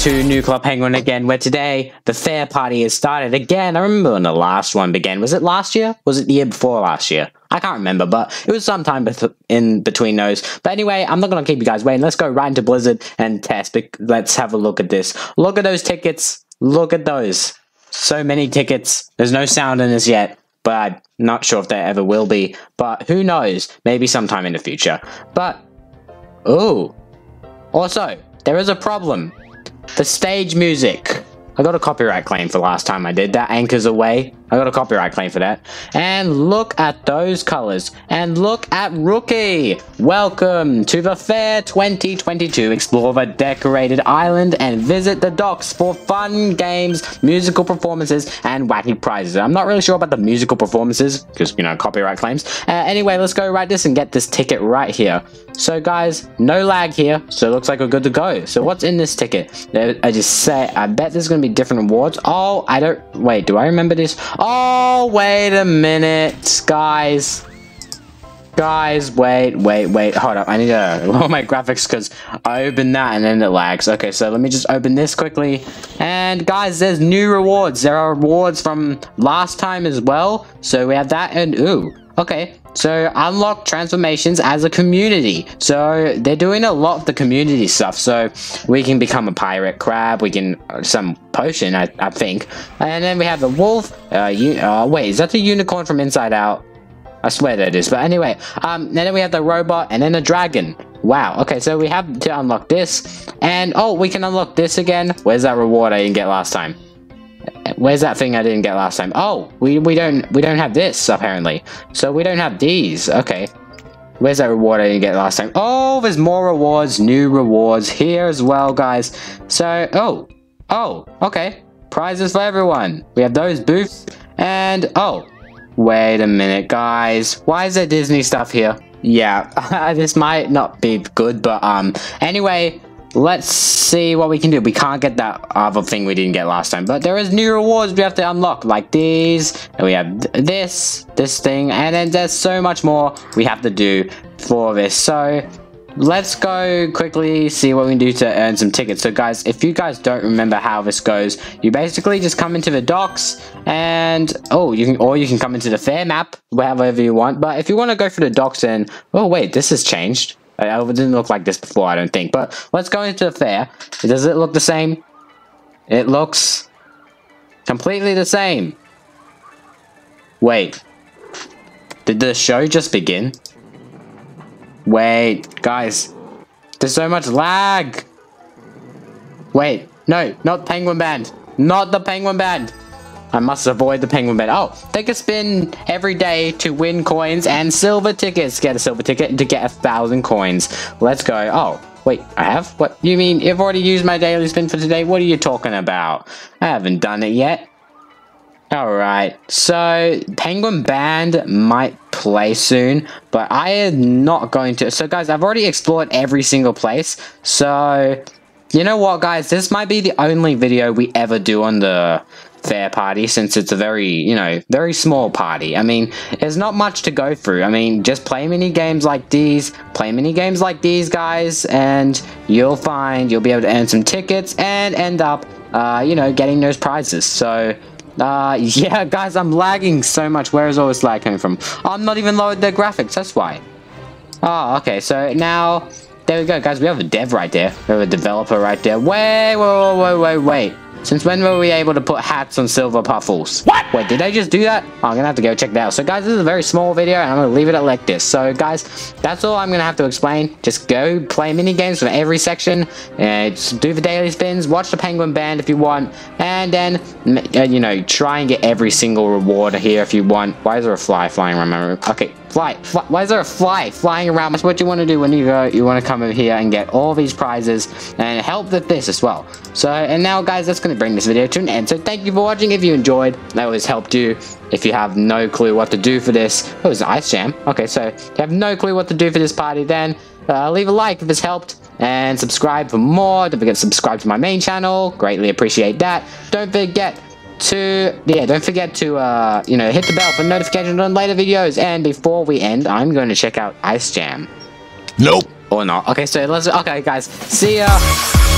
to New Club Penguin again, where today the fair party has started again. I remember when the last one began. Was it last year? Was it the year before last year? I can't remember, but it was sometime in between those. But anyway, I'm not going to keep you guys waiting. Let's go right into Blizzard and test. Let's have a look at this. Look at those tickets. Look at those. So many tickets. There's no sound in this yet, but I'm not sure if there ever will be. But who knows? Maybe sometime in the future. But, oh. Also, there is a problem. The stage music. I got a copyright claim for last time I did that. Anchors away. I got a copyright claim for that. And look at those colors. And look at Rookie. Welcome to the Fair 2022. Explore the decorated island and visit the docks for fun games, musical performances, and wacky prizes. I'm not really sure about the musical performances because, you know, copyright claims. Uh, anyway, let's go right this and get this ticket right here. So guys, no lag here. So it looks like we're good to go. So what's in this ticket? I just say, I bet there's going to be different awards. Oh, I don't, wait, do I remember this? Oh, wait a minute, guys. Guys, wait, wait, wait, hold up. I need to lower my graphics because I opened that and then it lags. Okay, so let me just open this quickly. And guys, there's new rewards. There are rewards from last time as well. So we have that and ooh, okay. So unlock transformations as a community. So they're doing a lot of the community stuff. So we can become a pirate crab. We can uh, some potion, I, I think. And then we have the wolf. Uh, uh, wait, is that the unicorn from Inside Out? I swear that is. But anyway, um, and then we have the robot and then the dragon. Wow. Okay, so we have to unlock this. And oh, we can unlock this again. Where's that reward I didn't get last time? Where's that thing I didn't get last time? Oh, we, we don't we don't have this apparently. So we don't have these. Okay. Where's that reward I didn't get last time? Oh, there's more rewards, new rewards here as well, guys. So, oh, oh, okay. Prizes for everyone. We have those booths and oh, wait a minute, guys. Why is there Disney stuff here? Yeah, this might not be good, but um, anyway, Let's see what we can do. We can't get that other thing we didn't get last time, but there is new rewards we have to unlock, like these, and we have th this, this thing, and then there's so much more we have to do for this. So let's go quickly see what we can do to earn some tickets. So guys, if you guys don't remember how this goes, you basically just come into the docks and oh, you can or you can come into the fair map, wherever you want. But if you want to go for the docks and oh wait, this has changed. It didn't look like this before, I don't think. But let's go into the fair. Does it look the same? It looks completely the same. Wait. Did the show just begin? Wait, guys. There's so much lag. Wait, no, not Penguin Band. Not the Penguin Band. I must avoid the penguin band. Oh, take a spin every day to win coins and silver tickets. Get a silver ticket to get a thousand coins. Let's go. Oh, wait, I have? What? You mean you've already used my daily spin for today? What are you talking about? I haven't done it yet. Alright, so Penguin Band might play soon, but I am not going to. So guys, I've already explored every single place, so you know what guys, this might be the only video we ever do on the fair party since it's a very, you know, very small party. I mean, there's not much to go through. I mean, just play mini games like these, play mini games like these guys, and you'll find you'll be able to earn some tickets and end up, uh, you know, getting those prizes. So, uh, yeah, guys, I'm lagging so much. Where is all this lag coming from? I'm not even lowered the graphics, that's why. Oh, okay, so now, there we go, guys. We have a dev right there. We have a developer right there. Wait, wait, wait, wait, wait. Since when were we able to put hats on silver puffles? What? Wait, did I just do that? Oh, I'm gonna have to go check that out. So guys, this is a very small video and I'm gonna leave it at like this. So guys, that's all I'm gonna have to explain. Just go play mini games from every section. and do the daily spins, watch the penguin band if you want, and then, uh, you know, try and get every single reward here if you want. Why is there a fly flying around my room? Okay, fly, fly. Why is there a fly flying around? That's what you want to do when you go. You want to come over here and get all these prizes and help with this as well. So, and now guys, that's gonna going to bring this video to an end. So thank you for watching. If you enjoyed, that always helped you. If you have no clue what to do for this, oh, it's an ice jam. Okay, so if you have no clue what to do for this party, then uh, leave a like if this helped and subscribe for more. Don't forget to subscribe to my main channel. Greatly appreciate that. Don't forget to yeah don't forget to uh you know hit the bell for notifications on later videos and before we end i'm going to check out ice jam nope or not okay so let's okay guys see ya